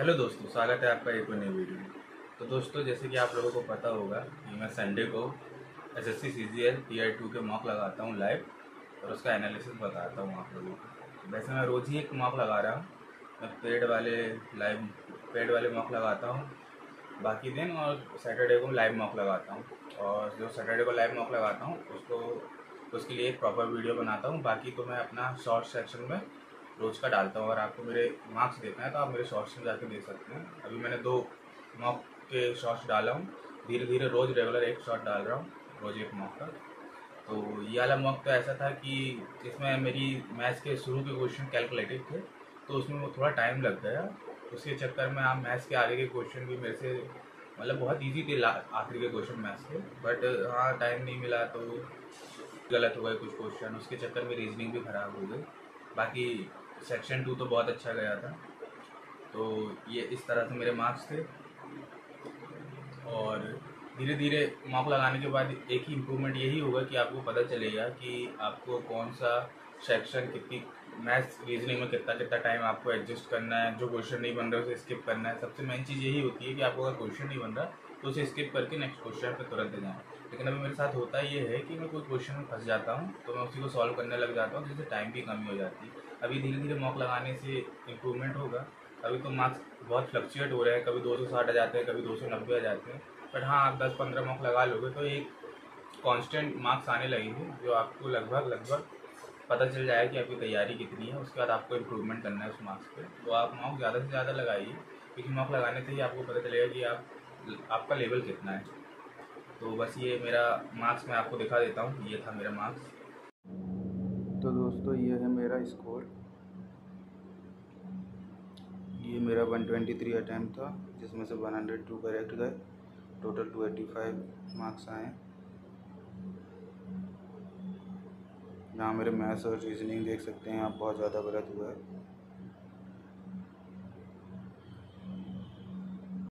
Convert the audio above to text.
Hello दोस्तों, स्वागत है आपका एक नई वीडियो में। तो दोस्तों, जैसे कि आप लोगों को पता होगा कि मैं संडे को S S C C G L T I two के मॉक लगाता हूँ लाइव और उसका एनालिसिस बताता हूँ आप लोगों को। वैसे मैं रोज़ ही एक मॉक लगा रहा हूँ। मैं पेड वाले लाइव पेड वाले मॉक लगाता हूँ। बाकी दिन और सैटरडे को लाइव मॉक लगाता हूँ। और जो सैटरडे को लाइव मॉक लगाता हूँ, उसको, उसके लिए एक प्रॉपर वीडियो बनाता हूँ। बाकी तो मैं अपना शॉर्ट सेक्शन में रोज़ का डालता हूँ अगर आपको मेरे मार्क्स देखना है तो आप मेरे शॉर्ट्स में जाके देख सकते हैं। अभी मैंने दो मॉक के शॉर्ट्स डाला हूँ। धीरे धीरे रोज़ रेगुलर एक शॉट डाल रहा हूँ, रोज़ एक मॉक का। तो ये वाला मॉक तो ऐसा था कि इसमें मेरी मैथ्स के शुरू के क्वेश्चन कैलकुलेटिव थे तो उसमें वो थोड़ा टाइम लग गया। उसके चक्कर में आप मैथ्स के आगे के क्वेश्चन भी मेरे से मतलब बहुत ईजी थे आखिरी के क्वेश्चन मैथ्स के। बट हाँ टाइम नहीं मिला तो गलत हो गए कुछ क्वेश्चन उसके चक्कर में रीजनिंग भी ख़राब हो गई। बाकी सेक्शन टू तो बहुत अच्छा गया था। तो ये इस तरह से मेरे मार्क्स थे। और धीरे धीरे मॉक लगाने के बाद एक ही इम्प्रूवमेंट यही होगा कि आपको पता चलेगा कि आपको कौन सा सेक्शन कितनी मैथ्स रीजनिंग में कितना कितना टाइम आपको एडजस्ट करना है, जो क्वेश्चन नहीं बन रहा है उसे स्किप करना है। सबसे मेन चीज़ यही होती है कि आपको अगर क्वेश्चन नहीं बन रहा तो उसे स्किप करके नेक्स्ट क्वेश्चन पर तुरंत जाएँ लेकिन अभी मेरे साथ होता ये है कि मैं कोई क्वेश्चन में फंस जाता हूँ तो मैं उसी को सॉल्व करने लग जाता हूँ, जिससे टाइम की कमी हो जाती है। अभी धीरे धीरे मॉक लगाने से इम्प्रूवमेंट होगा। अभी तो मार्क्स बहुत फ्लक्चुएट हो रहे हैं, कभी दो सौ साठ आ जाते हैं, कभी दो सौ नब्बे आ जाते हैं। बट हाँ आप दस पंद्रह मॉक लगा लोगे तो एक कांस्टेंट मार्क्स आने लगेंगे, जो आपको लगभग लगभग पता चल जाएगा कि आपकी तैयारी कितनी है, उसके बाद आपको इम्प्रूवमेंट करना है उस मार्क्स पे। तो आप मॉक ज़्यादा से ज़्यादा लगाइए, क्योंकि मॉक लगाने से ही आपको पता चलेगा कि आप, आपका लेवल कितना है। तो बस ये मेरा मार्क्स मैं आपको दिखा देता हूँ, ये था मेरा मार्क्स तो दोस्तों, ये है मेरा स्कोर ये मेरा 123 अटैम्प्ट था, जिसमें से 102 करेक्ट गए टोटल 285 मार्क्स आए। यहाँ मेरे मैथ्स और रीजनिंग देख सकते हैं आप बहुत ज़्यादा गलत हुआ है।